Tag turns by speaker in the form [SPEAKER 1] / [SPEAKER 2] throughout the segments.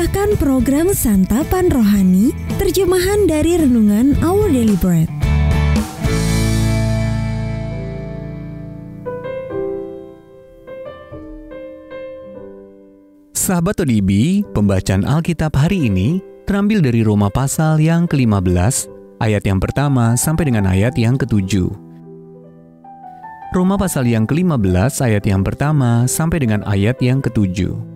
[SPEAKER 1] mempersembahkan program Santapan Rohani, terjemahan dari Renungan Our Daily Bread.
[SPEAKER 2] Sahabat ODB, pembacaan Alkitab hari ini terambil dari Roma pasal yang ke-15, ayat yang pertama sampai dengan ayat yang ke-7. Roma pasal yang ke-15 ayat yang pertama sampai dengan ayat yang ke-7.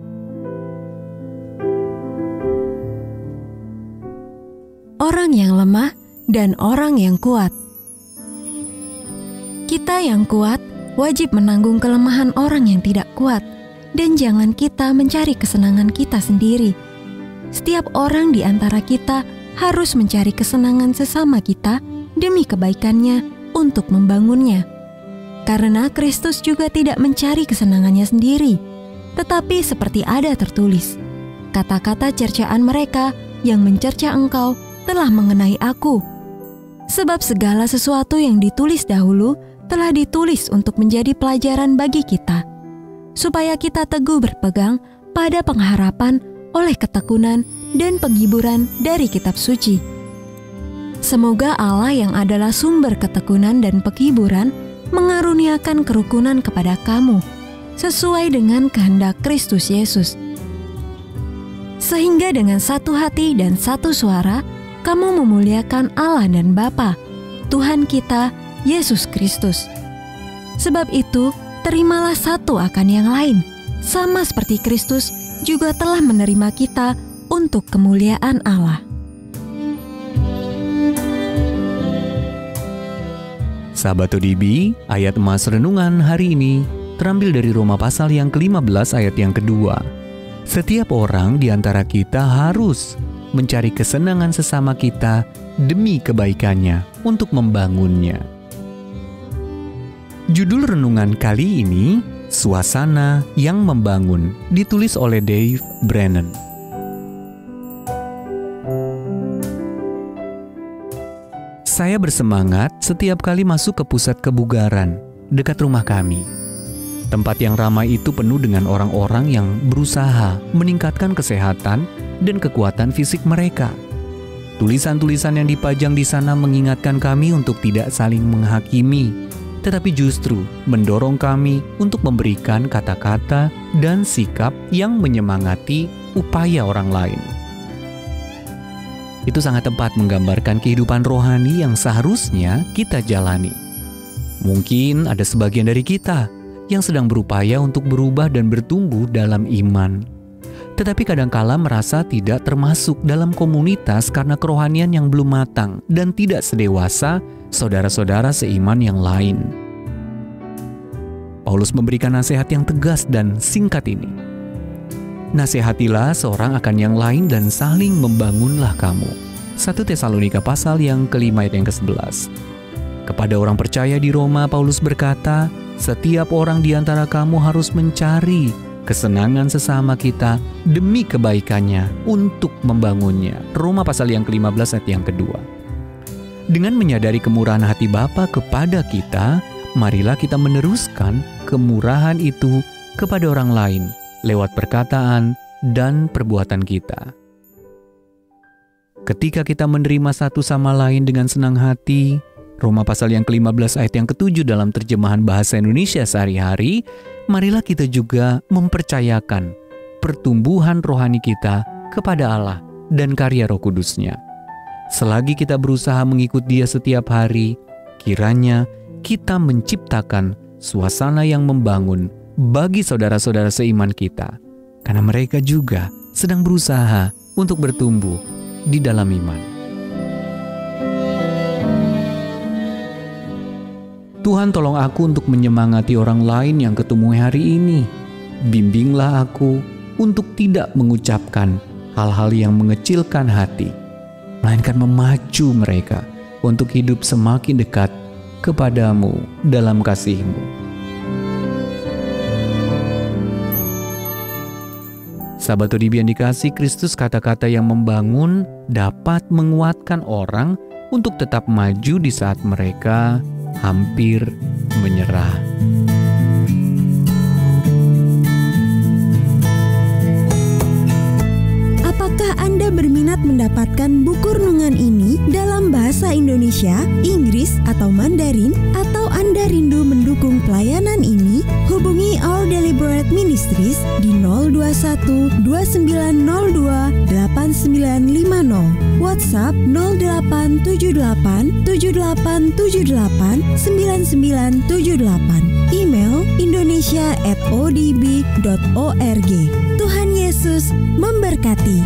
[SPEAKER 1] Orang yang lemah dan orang yang kuat. Kita yang kuat wajib menanggung kelemahan orang yang tidak kuat dan jangan kita mencari kesenangan kita sendiri. Setiap orang di antara kita harus mencari kesenangan sesama kita demi kebaikannya untuk membangunnya. Karena Kristus juga tidak mencari kesenangannya sendiri, tetapi seperti ada tertulis, kata-kata cercaan mereka yang mencerca engkau telah mengenai aku. Sebab segala sesuatu yang ditulis dahulu telah ditulis untuk menjadi pelajaran bagi kita, supaya kita teguh berpegang pada pengharapan oleh ketekunan dan penghiburan dari kitab suci. Semoga Allah yang adalah sumber ketekunan dan penghiburan mengaruniakan kerukunan kepada kamu, sesuai dengan kehendak Kristus Yesus. Sehingga dengan satu hati dan satu suara, kamu memuliakan Allah dan Bapa, Tuhan kita, Yesus Kristus. Sebab itu, terimalah satu akan yang lain, sama seperti Kristus juga telah menerima kita untuk kemuliaan Allah.
[SPEAKER 2] Sahabat ODB, ayat emas renungan hari ini terambil dari Roma pasal yang ke-15 ayat yang kedua. Setiap orang di antara kita harus mencari kesenangan sesama kita demi kebaikannya untuk membangunnya. Judul renungan kali ini, Suasana yang Membangun, ditulis oleh Dave Brennan. Saya bersemangat setiap kali masuk ke pusat kebugaran dekat rumah kami. Tempat yang ramai itu penuh dengan orang-orang yang berusaha meningkatkan kesehatan dan kekuatan fisik mereka. Tulisan-tulisan yang dipajang di sana mengingatkan kami untuk tidak saling menghakimi, tetapi justru mendorong kami untuk memberikan kata-kata dan sikap yang menyemangati upaya orang lain itu sangat tepat menggambarkan kehidupan rohani yang seharusnya kita jalani. Mungkin ada sebagian dari kita yang sedang berupaya untuk berubah dan bertumbuh dalam iman. Tetapi kadangkala merasa tidak termasuk dalam komunitas karena kerohanian yang belum matang dan tidak sedewasa saudara-saudara seiman yang lain. Paulus memberikan nasihat yang tegas dan singkat ini. Nasihatilah seorang akan yang lain dan saling membangunlah kamu. 1 Tesalonika pasal yang kelima ayat yang ke-11. Kepada orang percaya di Roma, Paulus berkata, setiap orang di antara kamu harus mencari kesenangan sesama kita demi kebaikannya untuk membangunnya. Roma pasal yang ke-15 ayat yang kedua. Dengan menyadari kemurahan hati Bapa kepada kita, marilah kita meneruskan kemurahan itu kepada orang lain lewat perkataan dan perbuatan kita. Ketika kita menerima satu sama lain dengan senang hati, Roma pasal yang ke-15 ayat yang ke-7 dalam terjemahan bahasa Indonesia sehari-hari, marilah kita juga mempercayakan pertumbuhan rohani kita kepada Allah dan karya roh kudusnya. Selagi kita berusaha mengikut dia setiap hari, kiranya kita menciptakan suasana yang membangun bagi saudara-saudara seiman kita, karena mereka juga sedang berusaha untuk bertumbuh di dalam iman. Tuhan tolong aku untuk menyemangati orang lain yang ketemu hari ini. Bimbinglah aku untuk tidak mengucapkan hal-hal yang mengecilkan hati, melainkan memacu mereka untuk hidup semakin dekat kepadamu dalam kasihmu. Sahabat Odibi yang dikasih Kristus kata-kata yang membangun dapat menguatkan orang untuk tetap maju di saat mereka hampir menyerah.
[SPEAKER 1] Apa
[SPEAKER 3] Anda berminat mendapatkan buku renungan ini dalam bahasa Indonesia, Inggris, atau Mandarin, atau Anda rindu mendukung pelayanan ini, hubungi Our Deliberate Ministries di 021 2902 8950, WhatsApp 0878 7878 9978, email indonesia at. Tuhan Yesus memberkati.